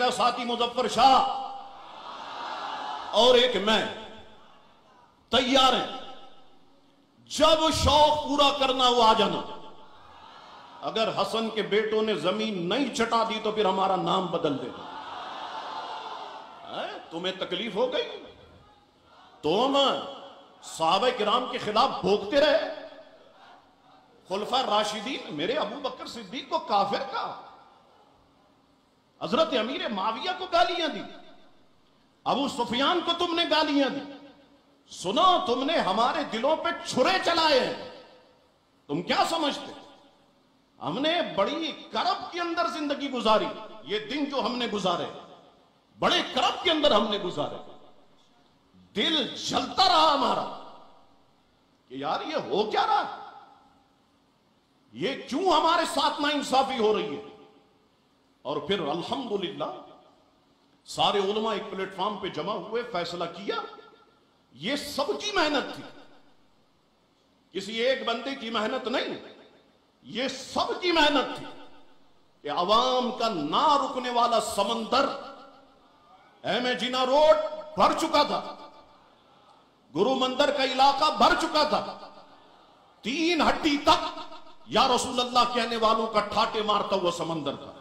मेरा साथी मुजफ्फर शाह। और एक मैं। तैयार हैं। जब शौक पूरा करना हो आ जाना। अगर हसन के बेटों ने ज़मीन नहीं चटा दी तो फिर हमारा नाम बदल देना तुम्हें तकलीफ़ हो गई? तुम साहब किराम के खिलाफ भोगते रहे। खुलफा राशिदीन, मेरे अबू बकर सिद्दीक को काफिर का हज़रत अमीर माविया को गालियाँ दी, अबू सुफियान को तुमने गालियाँ दी। सुनो, तुमने हमारे दिलों पे छुरे चलाए हैं। तुम क्या समझते? हमने बड़ी करब के अंदर ज़िंदगी गुजारी, ये दिन जो हमने गुजारे, बड़े करब के अंदर हमने गुजारे। दिल जलता रहा हमारा कि यार ये हो क्या रहा? ये क्यों हमारे साथ ना इंसाफी हो रही है? और फिर अल्हम्दुलिल्लाह सारे उलमा एक प्लेटफॉर्म पे जमा हुए, फैसला किया। ये सबकी मेहनत थी। किसी एक बंदे की मेहनत नहीं, ये सबकी मेहनत थी कि अवाम का ना रुकने वाला समंदर, एम जिना रोड भर चुका था, गुरु मंदिर का इलाका भर चुका था। तीन हड्डी तक या रसूल अल्लाह कहने वालों का ठाटे मारता हुआ समंदर था।